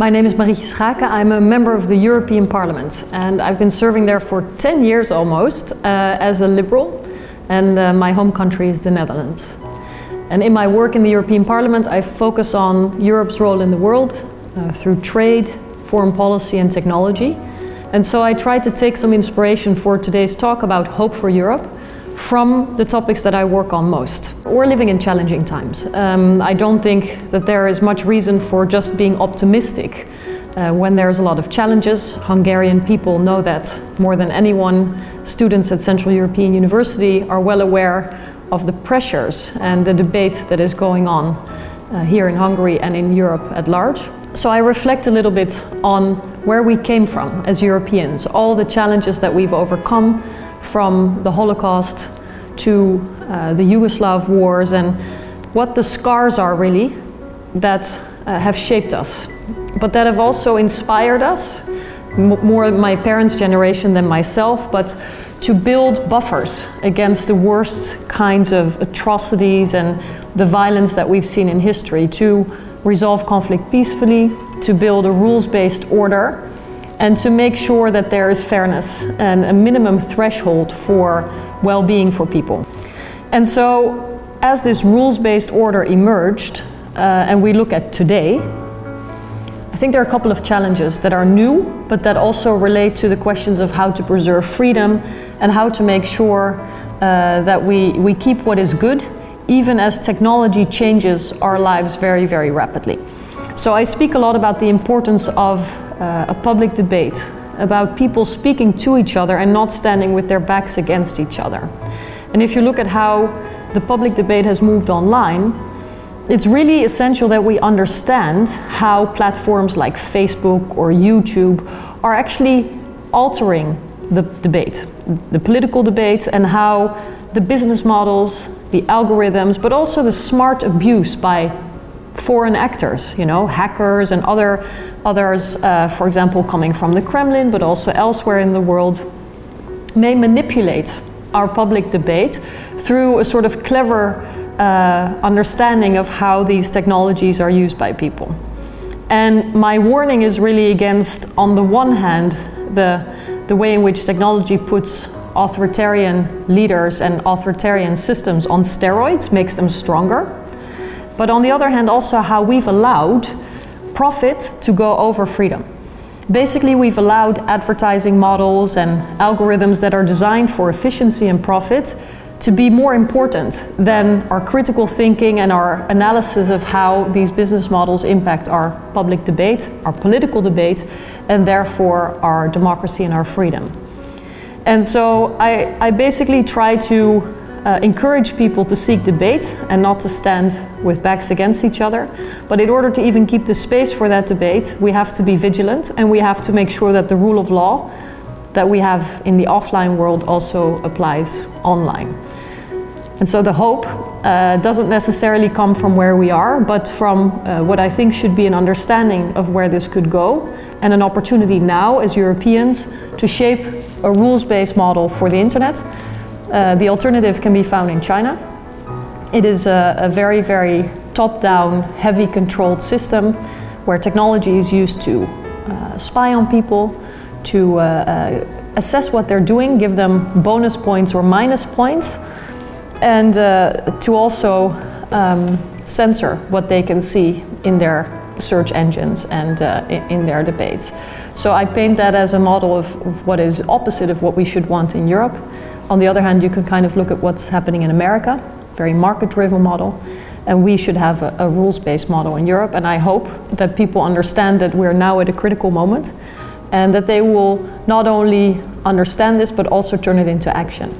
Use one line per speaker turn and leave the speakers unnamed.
My name is Marietje Schaake. I'm a member of the European Parliament and I've been serving there for 10 years almost uh, as a liberal and uh, my home country is the Netherlands. And in my work in the European Parliament I focus on Europe's role in the world uh, through trade, foreign policy and technology. And so I try to take some inspiration for today's talk about hope for Europe from the topics that I work on most. We're living in challenging times. Um, I don't think that there is much reason for just being optimistic uh, when there's a lot of challenges. Hungarian people know that more than anyone. Students at Central European University are well aware of the pressures and the debate that is going on uh, here in Hungary and in Europe at large. So I reflect a little bit on where we came from as Europeans, all the challenges that we've overcome, from the Holocaust to uh, the Yugoslav wars and what the scars are really that uh, have shaped us, but that have also inspired us, more my parents' generation than myself, but to build buffers against the worst kinds of atrocities and the violence that we've seen in history, to resolve conflict peacefully, to build a rules-based order and to make sure that there is fairness and a minimum threshold for well-being for people. And so as this rules-based order emerged uh, and we look at today, I think there are a couple of challenges that are new, but that also relate to the questions of how to preserve freedom and how to make sure uh, that we, we keep what is good, even as technology changes our lives very, very rapidly. So I speak a lot about the importance of uh, a public debate about people speaking to each other and not standing with their backs against each other. And if you look at how the public debate has moved online, it's really essential that we understand how platforms like Facebook or YouTube are actually altering the debate, the political debate, and how the business models, the algorithms, but also the smart abuse by foreign actors, you know, hackers and other others, uh, for example, coming from the Kremlin, but also elsewhere in the world, may manipulate our public debate through a sort of clever uh, understanding of how these technologies are used by people. And my warning is really against, on the one hand, the, the way in which technology puts authoritarian leaders and authoritarian systems on steroids, makes them stronger. But on the other hand, also how we've allowed profit to go over freedom. Basically, we've allowed advertising models and algorithms that are designed for efficiency and profit to be more important than our critical thinking and our analysis of how these business models impact our public debate, our political debate, and therefore our democracy and our freedom. And so I, I basically try to uh, encourage people to seek debate and not to stand with backs against each other. But in order to even keep the space for that debate, we have to be vigilant and we have to make sure that the rule of law that we have in the offline world also applies online. And so the hope uh, doesn't necessarily come from where we are, but from uh, what I think should be an understanding of where this could go and an opportunity now as Europeans to shape a rules-based model for the internet uh, the alternative can be found in China. It is a, a very, very top-down, heavy controlled system where technology is used to uh, spy on people, to uh, uh assess what they're doing, give them bonus points or minus points, and uh, to also um, censor what they can see in their search engines and uh, in their debates. So I paint that as a model of, of what is opposite of what we should want in Europe. On the other hand, you can kind of look at what's happening in America, very market-driven model, and we should have a, a rules-based model in Europe. And I hope that people understand that we're now at a critical moment and that they will not only understand this, but also turn it into action.